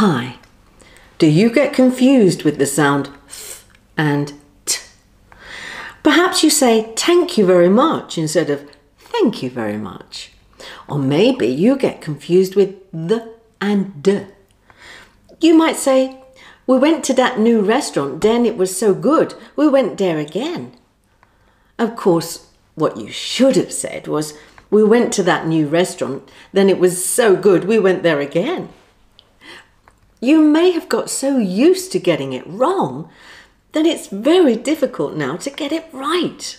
Hi. Do you get confused with the sound th and t? Perhaps you say thank you very much instead of thank you very much. Or maybe you get confused with the and d. You might say, We went to that new restaurant, then it was so good, we went there again. Of course, what you should have said was, We went to that new restaurant, then it was so good, we went there again. You may have got so used to getting it wrong that it's very difficult now to get it right.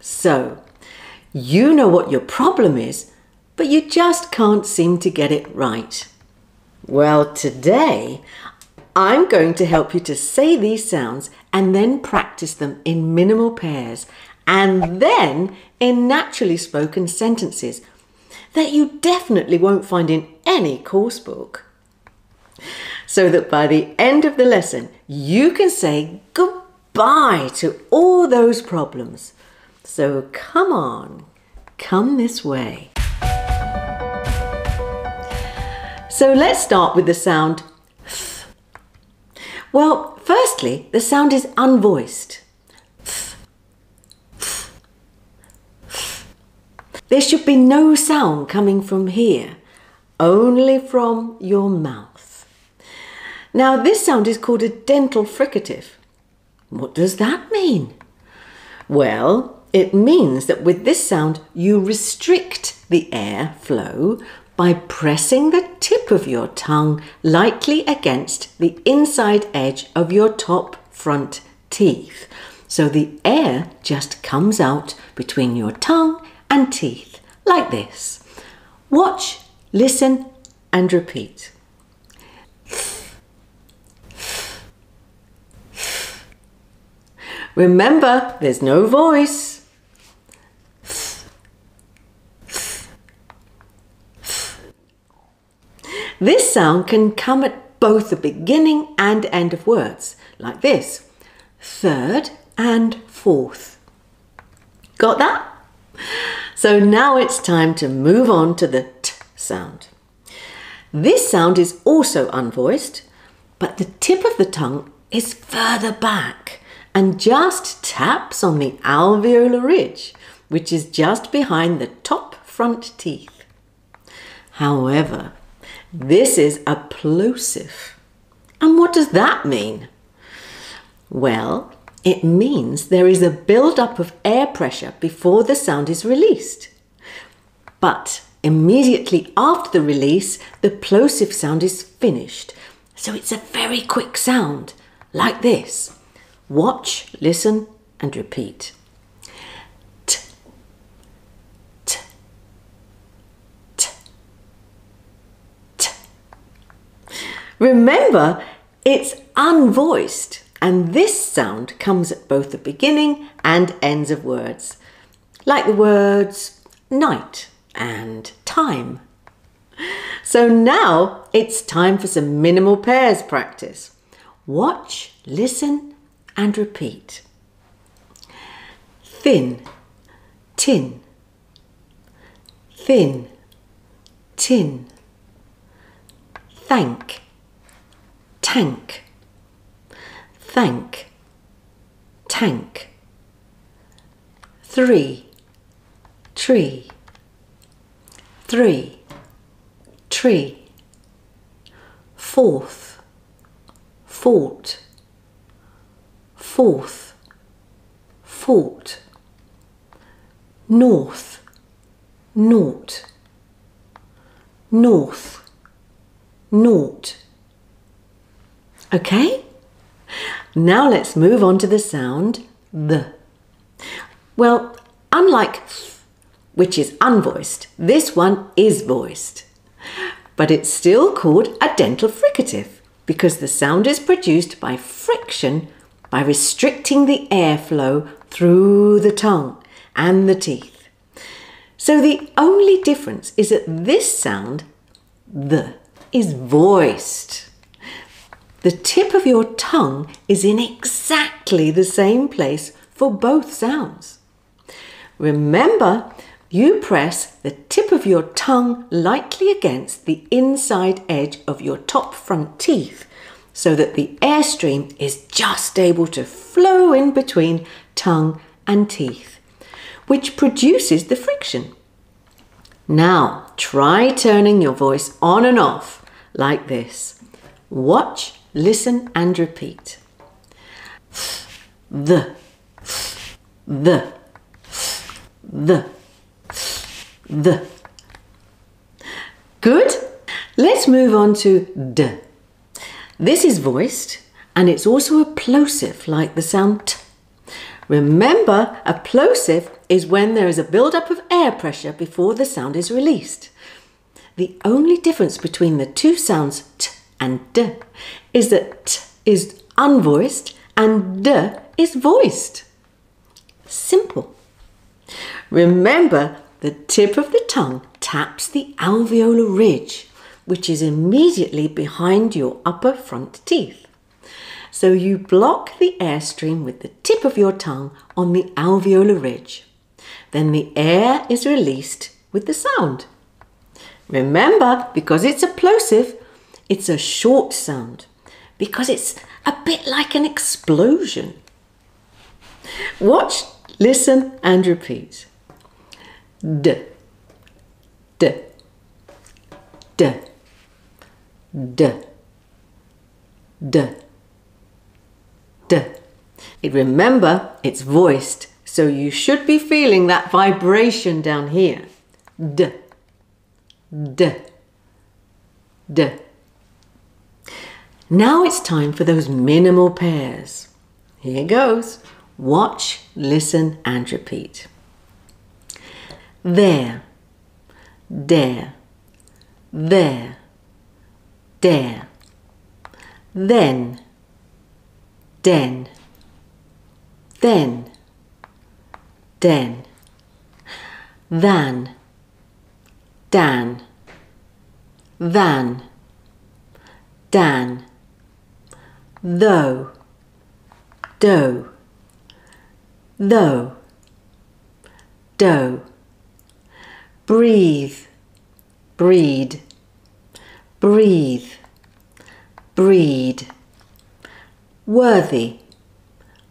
So, you know what your problem is, but you just can't seem to get it right. Well, today I'm going to help you to say these sounds and then practice them in minimal pairs and then in naturally spoken sentences that you definitely won't find in any course book so that by the end of the lesson, you can say goodbye to all those problems. So come on, come this way. So let's start with the sound th. Well, firstly, the sound is unvoiced. Th. Th. There should be no sound coming from here, only from your mouth. Now, this sound is called a dental fricative. What does that mean? Well, it means that with this sound, you restrict the air flow by pressing the tip of your tongue lightly against the inside edge of your top front teeth. So the air just comes out between your tongue and teeth, like this. Watch, listen, and repeat. Remember, there's no voice. This sound can come at both the beginning and end of words, like this third and fourth. Got that? So now it's time to move on to the t sound. This sound is also unvoiced, but the tip of the tongue is further back and just taps on the alveolar ridge, which is just behind the top front teeth. However, this is a plosive. And what does that mean? Well, it means there is a build-up of air pressure before the sound is released. But immediately after the release, the plosive sound is finished. So it's a very quick sound, like this. Watch, listen, and repeat. T, t, t, t. Remember, it's unvoiced, and this sound comes at both the beginning and ends of words, like the words night and time. So now it's time for some minimal pairs practice. Watch, listen, and repeat. Thin, tin, thin, tin. Thank, tank, thank, tank. Three, tree, three, tree. Fourth, fought fourth, fought, north, naught, north, naught. Okay? Now let's move on to the sound the. Well, unlike which is unvoiced, this one is voiced. But it's still called a dental fricative because the sound is produced by friction by restricting the airflow through the tongue and the teeth. So the only difference is that this sound, the, is voiced. The tip of your tongue is in exactly the same place for both sounds. Remember, you press the tip of your tongue lightly against the inside edge of your top front teeth so that the airstream is just able to flow in between tongue and teeth, which produces the friction. Now, try turning your voice on and off like this. Watch, listen, and repeat. The, the, the, the. Good. Let's move on to d. This is voiced and it's also a plosive like the sound t. Remember, a plosive is when there is a build-up of air pressure before the sound is released. The only difference between the two sounds t and d is that t is unvoiced and d is voiced. Simple. Remember, the tip of the tongue taps the alveolar ridge which is immediately behind your upper front teeth. So you block the airstream with the tip of your tongue on the alveolar ridge. Then the air is released with the sound. Remember, because it's a plosive, it's a short sound because it's a bit like an explosion. Watch, listen, and repeat. D, d, d d, d, d. Remember, it's voiced, so you should be feeling that vibration down here. D, d, d. Now it's time for those minimal pairs. Here goes. Watch, listen, and repeat. There, there, there there, then, den, then, den, than, dan, than, dan, though, dough, though, dough, breathe, breed breathe, breed, worthy,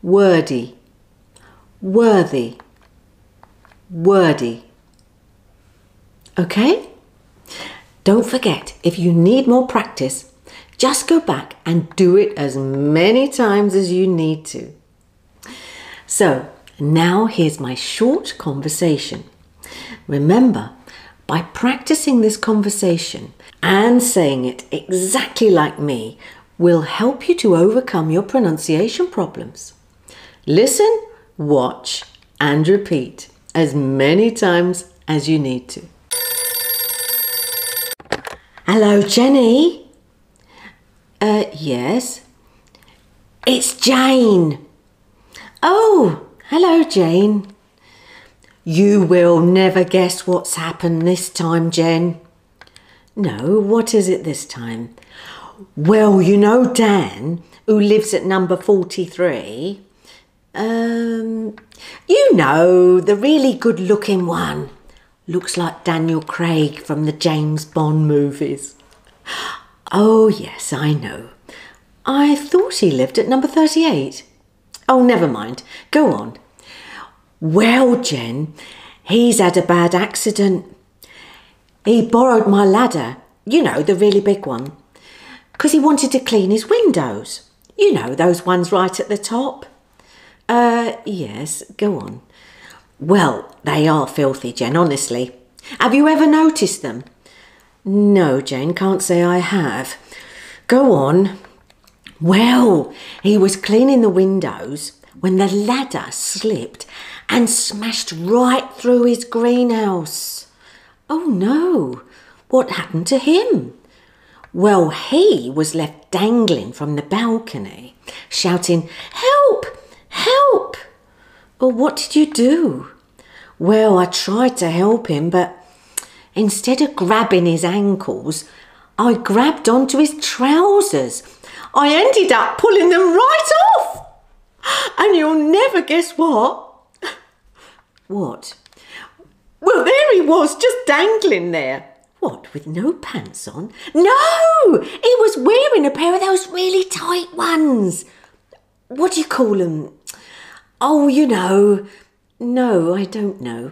wordy, worthy, wordy. Okay? Don't forget, if you need more practice, just go back and do it as many times as you need to. So, now here's my short conversation. Remember, by practicing this conversation and saying it exactly like me will help you to overcome your pronunciation problems. Listen, watch, and repeat as many times as you need to. Hello, Jenny. Uh, yes. It's Jane. Oh, hello, Jane. You will never guess what's happened this time, Jen. No, what is it this time? Well, you know Dan, who lives at number 43. Um, you know, the really good looking one. Looks like Daniel Craig from the James Bond movies. Oh, yes, I know. I thought he lived at number 38. Oh, never mind. Go on. Well, Jen, he's had a bad accident. He borrowed my ladder, you know, the really big one, because he wanted to clean his windows. You know, those ones right at the top. Uh, yes, go on. Well, they are filthy, Jen, honestly. Have you ever noticed them? No, Jane, can't say I have. Go on. Well, he was cleaning the windows when the ladder slipped and smashed right through his greenhouse. Oh no, what happened to him? Well, he was left dangling from the balcony, shouting, Help! Help! Well, what did you do? Well, I tried to help him, but instead of grabbing his ankles, I grabbed onto his trousers. I ended up pulling them right off. And you'll never guess what? What? Well, there he was, just dangling there. What, with no pants on? No! He was wearing a pair of those really tight ones. What do you call them? Oh, you know. No, I don't know.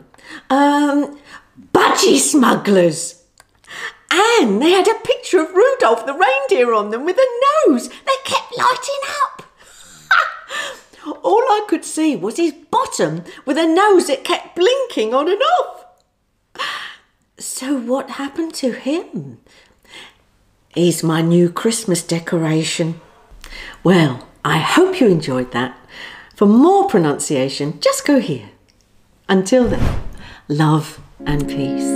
Um, budgie smugglers. And they had a picture of Rudolph the reindeer on them with a nose. They kept lighting up. All I could see was his bottom with a nose that kept blinking on and off. So, what happened to him? He's my new Christmas decoration. Well, I hope you enjoyed that. For more pronunciation, just go here. Until then, love and peace.